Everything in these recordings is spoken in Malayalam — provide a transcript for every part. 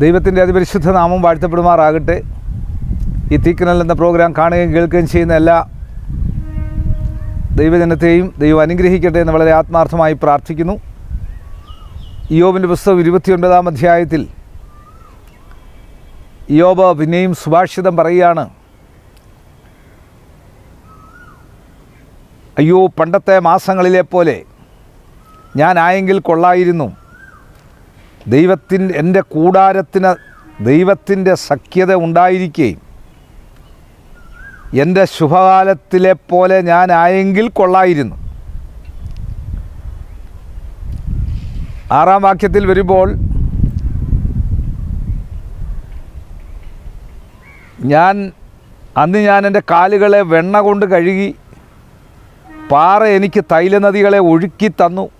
ദൈവത്തിന്റെ അതിപരിശുദ്ധ നാമം വാഴ്ത്തപ്പെടുമാറാകട്ടെ. ഈ തീക്കനൽ എന്ന പ്രോഗ്രാം കാണുകയും കേൾക്കുകയും ചെയ്യുന്ന എല്ലാ ദൈവജനത്തെയും ദൈവം അനുഗ്രഹിക്കട്ടെ എന്ന് വളരെ ആത്മാർത്ഥമായി പ്രാർത്ഥിക്കുന്നു. യോബിന്റെ പുസ്തകം ഇരുപത്തിയൊൻപതാം അധ്യായത്തിൽ യോബ് പിന്നെയും സുഭാഷിതം പറയുകയാണ്. അയ്യോ പണ്ടത്തെ മാസങ്ങളിലെ പോലെ ഞാനായെങ്കിൽ കൊള്ളായിരുന്നു. ദൈവത്തിന്റെ എന്റെ കൂടാരത്തിന് ദൈവത്തിന്റെ സഖ്യത ഉണ്ടായിരിക്കുകയും എന്റെ ശുഭകാലത്തിലെ പോലെ ഞാനായെങ്കിൽ കൊള്ളായിരുന്നു. ആറാം വാക്യത്തിൽ വരുമ്പോൾ ഞാൻ അന്ന് ഞാൻ എന്റെ കാലുകളെ വെണ്ണ കൊണ്ട് കഴുകി പാറ എനിക്ക് തൈലനദികളെ ഒഴുക്കി തന്നു.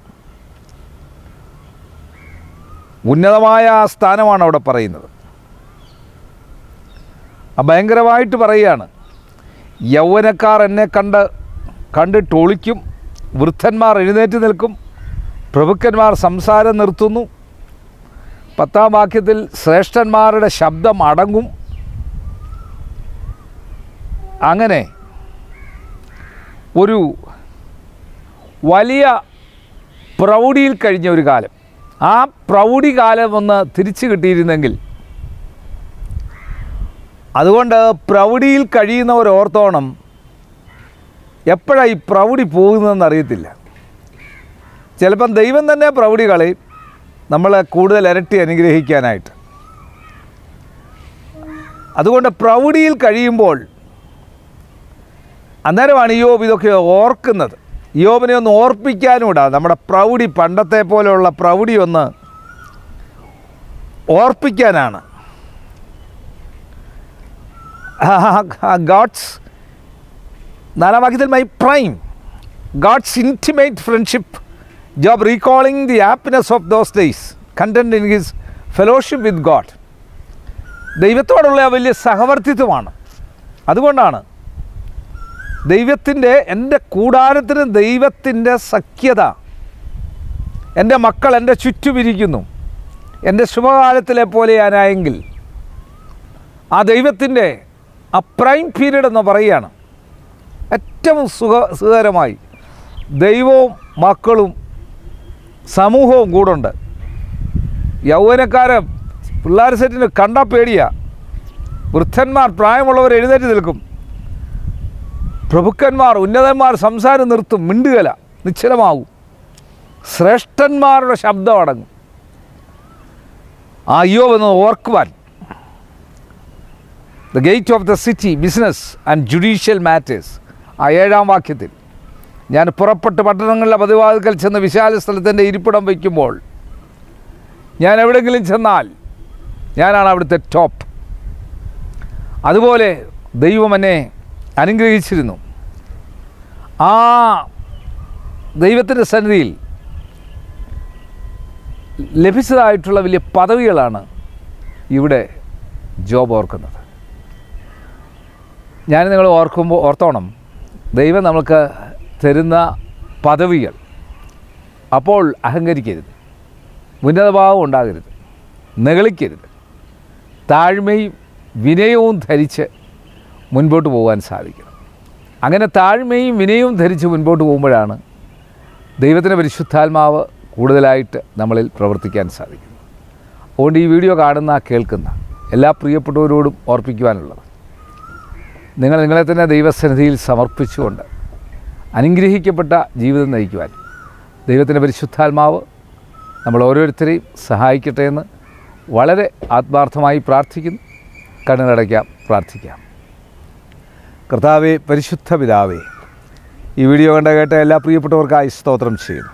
ഉന്നതമായ സ്ഥാനമാണ് അവിടെ പറയുന്നത്. ഭയങ്കരമായിട്ട് പറയുകയാണ്. യൗവനക്കാർ എന്നെ കണ്ട് കണ്ടിട്ട് ഒളിക്കും വൃദ്ധന്മാർ എഴുന്നേറ്റ് നിൽക്കും പ്രഭുക്കന്മാർ സംസാരം നിർത്തുന്നു. പത്താം വാക്യത്തിൽ ശ്രേഷ്ഠന്മാരുടെ ശബ്ദം അടങ്ങും. അങ്ങനെ ഒരു വലിയ പ്രൗഢിയിൽ കഴിഞ്ഞ ഒരു കാലം. ആ പ്രൗഢി കാലം ഒന്ന് തിരിച്ചു കിട്ടിയിരുന്നെങ്കിൽ. അതുകൊണ്ട് പ്രൗഢിയിൽ കഴിയുന്നവർ ഓർത്തോണം എപ്പോഴാണ് ഈ പ്രൗഢി പോകുന്നതെന്ന് അറിയത്തില്ല. ചിലപ്പം ദൈവം തന്നെ പ്രൗഢി കളയും നമ്മളെ കൂടുതൽ ഇരട്ടി അനുഗ്രഹിക്കാനായിട്ട്. അതുകൊണ്ട് പ്രൗഢിയിൽ കഴിയുമ്പോൾ അന്നേരമാണ് യോബ് ഇതൊക്കെ ഓർക്കുന്നത്. യോബിനെ ഒന്ന് ഓർപ്പിക്കാനൂടാ നമ്മുടെ പ്രൗഢി പണ്ടത്തെ പോലെയുള്ള പ്രൗഢി ഒന്ന് ഓർപ്പിക്കാനാണ്. ഗാഡ്സ് നാലാം വാക്യത്തിൽ my prime. God's intimate friendship. Job recalling the happiness of those days. Content in his fellowship with God. ദൈവത്തോടുള്ള വലിയ സഹവർത്തിത്വമാണ്. അതുകൊണ്ടാണ് ദൈവത്തിന്റെ എന്റെ കൂടാരത്തിന് ദൈവത്തിന്റെ സഖ്യത. എന്റെ മക്കൾ എന്റെ ചുറ്റുമിരിക്കുന്നു. എന്റെ ശുഭകാലത്തിലെ പോലെ ഞാനായെങ്കിൽ ആ ദൈവത്തിന്റെ ആ പ്രൈം പീരീഡ് എന്ന് പറയുകയാണ് ഏറ്റവും സുഖ സുഖകരമായി ദൈവവും മക്കളും സമൂഹവും കൂടുണ്ട്. യൗവനക്കാരെ പിള്ളേർ സെറ്റിന് കണ്ട പേടിയാണ് വൃദ്ധന്മാർ പ്രായമുള്ളവർ എഴുന്നേറ്റ് നിൽക്കും. പ്രഭുക്കന്മാർ ഉന്നതന്മാർ സംസാരം നിർത്തും മിണ്ടുകല നിശ്ചലമാകും ശ്രേഷ്ഠന്മാരുടെ ശബ്ദം അടങ്ങും. ആ യോബ് എന്ന് ഓർക്കുവാൻ. The gate of the city business and judicial matters ആ ഏഴാം വാക്യത്തിൽ. ഞാൻ പുറപ്പെട്ട് പട്ടണങ്ങളിലെ പതിവാതിക്കൽ ചെന്ന് വിശാല സ്ഥലത്തിന്റെ ഇരിപ്പിടം വയ്ക്കുമ്പോൾ ഞാൻ എവിടെയെങ്കിലും ചെന്നാൽ ഞാനാണ് അവിടുത്തെ ടോപ്പ് അതുപോലെ ദൈവം എന്നെ അനുഗ്രഹിച്ചിരുന്നു. ആ ദൈവത്തിന്റെ സന്നിധിയിൽ ലഭിച്ചതായിട്ടുള്ള വലിയ പദവികളാണ് ഇവിടെ ജോബ് ഓർക്കുന്നത്. ഞാൻ നിങ്ങൾ ഓർക്കുമ്പോൾ ഓർത്തോണം ദൈവം നമ്മൾക്ക് തരുന്ന പദവികൾ അപ്പോൾ അഹങ്കരിക്കരുത്. ഉന്നതഭാവം ഉണ്ടാകരുത്. നെകളിക്കരുത്. താഴ്മയും വിനയവും ധരിച്ച് മുൻപോട്ട് പോകാൻ സാധിക്കണം. അങ്ങനെ താഴ്മയും വിനയവും ധരിച്ച് മുൻപോട്ട് പോകുമ്പോഴാണ് ദൈവത്തിന്റെ പരിശുദ്ധാത്മാവ് കൂടുതലായിട്ട് നമ്മളിൽ പ്രവർത്തിക്കാൻ സാധിക്കുന്നത്. അതുകൊണ്ട് ഈ വീഡിയോ കാണുന്ന കേൾക്കുന്ന എല്ലാ പ്രിയപ്പെട്ടവരോടും ഓർപ്പിക്കുവാനുള്ളത്. നിങ്ങൾ നിങ്ങളെ തന്നെ ദൈവസന്നിധിയിൽ സമർപ്പിച്ചുകൊണ്ട് അനുഗ്രഹിക്കപ്പെട്ട ജീവിതം നയിക്കുവാൻ ദൈവത്തിന്റെ പരിശുദ്ധാത്മാവ് നമ്മൾ ഓരോരുത്തരെയും സഹായിക്കട്ടെ എന്ന് വളരെ ആത്മാർത്ഥമായി പ്രാർത്ഥിക്കുന്നു. കണ്ണുകളടയ്ക്കാം പ്രാർത്ഥിക്കാം. കർത്താവെ പരിശുദ്ധ പിതാവേ ഈ വീഡിയോ കണ്ട കേട്ട എല്ലാ പ്രിയപ്പെട്ടവർക്കായി സ്തോത്രം ചെയ്യുന്നു.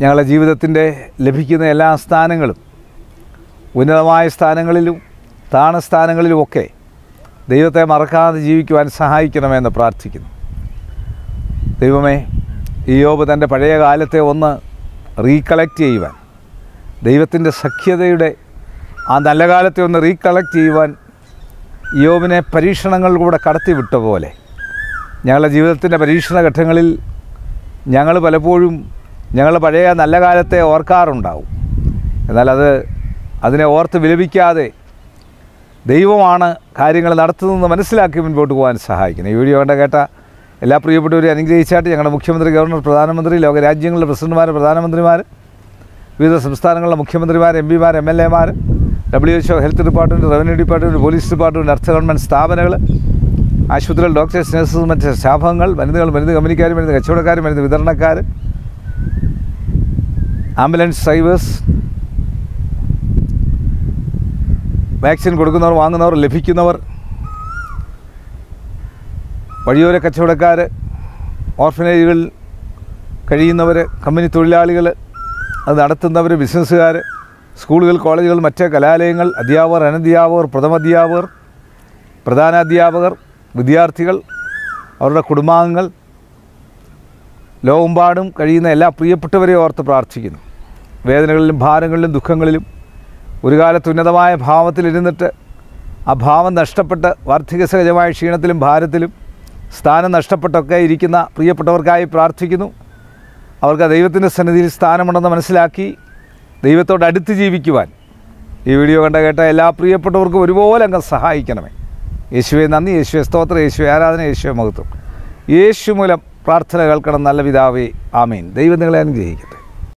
ഞങ്ങളുടെ ജീവിതത്തിന്റെ ലഭിക്കുന്ന എല്ലാ സ്ഥാനങ്ങളും ഉന്നതമായ സ്ഥാനങ്ങളിലും താണസ്ഥാനങ്ങളിലുമൊക്കെ ദൈവത്തെ മറക്കാതെ ജീവിക്കുവാൻ സഹായിക്കണമെന്ന് പ്രാർത്ഥിക്കുന്നു. ദൈവമേ യോബ് തന്റെ പഴയ കാലത്തെ ഒന്ന് റീകളക്റ്റ് ചെയ്യുവാൻ ദൈവത്തിന്റെ സഖ്യതയുടെ ആ നല്ല കാലത്തെ ഒന്ന് റീകളക്റ്റ് ചെയ്യുവാൻ യോബിനെ പരീക്ഷണങ്ങളിലൂടെ കടത്തിവിട്ട പോലെ. ഞങ്ങളുടെ ജീവിതത്തിന്റെ പരീക്ഷണ ഘട്ടങ്ങളിൽ ഞങ്ങൾ പലപ്പോഴും ഞങ്ങൾ പഴയ നല്ല കാലത്തെ ഓർക്കാറുണ്ടാവും. എന്നാൽ അത് അതിനെ ഓർത്ത് വിലപിക്കാതെ ദൈവമാണ് കാര്യങ്ങൾ നടത്തുന്നതെന്ന് മനസ്സിലാക്കി മുൻപോട്ട് പോകാൻ സഹായിക്കുന്നത് ഈ വീഡിയോ കണ്ട കേട്ട എല്ലാ പ്രിയപ്പെട്ടവരെയും അനുഗ്രഹിച്ചായിട്ട് ഞങ്ങളുടെ മുഖ്യമന്ത്രി ഗവർണർ പ്രധാനമന്ത്രി ലോകരാജ്യങ്ങളിലെ പ്രസിഡന്റുമാർ പ്രധാനമന്ത്രിമാർ വിവിധ സംസ്ഥാനങ്ങളിലെ മുഖ്യമന്ത്രിമാർ എം പിമാർ എം എൽ എമാർ W H O health department revenue department police department അർത്ഥ ഗവൺമെന്റ് സ്ഥാപനങ്ങൾ ആശുപത്രികൾ ഡോക്ടേഴ്സ് നഴ്സസ് മറ്റ് സ്റ്റാഫങ്ങൾ മരുന്നുകൾ മരുന്ന് കമ്പനിക്കാർ മരുന്ന് കച്ചവടക്കാർ മരുന്ന് വിതരണക്കാർ ആംബുലൻസ് ഡ്രൈവേഴ്സ് വാക്സിൻ കൊടുക്കുന്നവർ വാങ്ങുന്നവർ ലഭിക്കുന്നവർ വഴിയോര കച്ചവടക്കാർ ഓർഫനേജുകളിൽ കഴിയുന്നവർ കമ്പനി തൊഴിലാളികൾ അത് നടത്തുന്നവർ ബിസിനസ്സുകാർ സ്കൂളുകൾ കോളേജുകൾ മറ്റ് കലാലയങ്ങൾ അധ്യാപകർ അനധ്യാപകർ പ്രഥമാധ്യാപകർ പ്രധാനാധ്യാപകർ വിദ്യാർത്ഥികൾ അവരുടെ കുടുംബാംഗങ്ങൾ ലോകമെമ്പാടും കഴിയുന്ന എല്ലാ പ്രിയപ്പെട്ടവരെ ഓർത്ത് പ്രാർത്ഥിക്കുന്നു. വേദനകളിലും ഭാരങ്ങളിലും ദുഃഖങ്ങളിലും ഒരു കാലത്ത് ഉന്നതമായ ഭാവത്തിലിരുന്നിട്ട് ആ ഭാവം നഷ്ടപ്പെട്ട് വാർദ്ധക്യ സഹജമായ ക്ഷീണത്തിലും ഭാരത്തിലും സ്ഥാനം നഷ്ടപ്പെട്ടൊക്കെ ഇരിക്കുന്ന പ്രിയപ്പെട്ടവർക്കായി പ്രാർത്ഥിക്കുന്നു. അവർക്ക് ദൈവത്തിന്റെ സന്നിധിയിൽ സ്ഥാനമുണ്ടെന്ന് മനസ്സിലാക്കി ദൈവത്തോട് അടുത്ത് ജീവിക്കുവാൻ ഈ വീഡിയോ കണ്ട കേട്ട എല്ലാ പ്രിയപ്പെട്ടവർക്കും ഒരുപോലെ അങ്ങ് സഹായിക്കണമേ. യേശുവെ നന്ദി യേശുവെ സ്തോത്രം യേശുവെ ആരാധന യേശുവെ മഹത്വം. യേശു മൂലം പ്രാർത്ഥന കേൾക്കണം നല്ല പിതാവേ ആമീൻ. ദൈവം നിങ്ങളെ അനുഗ്രഹിക്കട്ടെ.